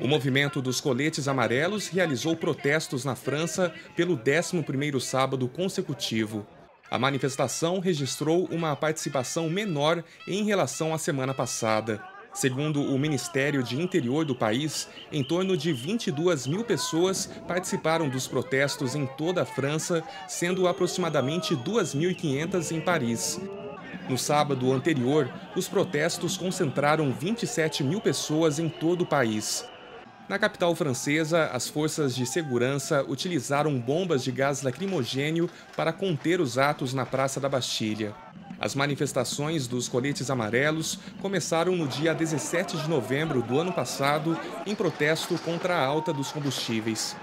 O movimento dos coletes amarelos realizou protestos na França pelo 11º sábado consecutivo. A manifestação registrou uma participação menor em relação à semana passada. Segundo o Ministério de Interior do país, em torno de 22 mil pessoas participaram dos protestos em toda a França, sendo aproximadamente 2.500 em Paris. No sábado anterior, os protestos concentraram 27 mil pessoas em todo o país. Na capital francesa, as forças de segurança utilizaram bombas de gás lacrimogênio para conter os atos na Praça da Bastilha. As manifestações dos coletes amarelos começaram no dia 17 de novembro do ano passado em protesto contra a alta dos combustíveis.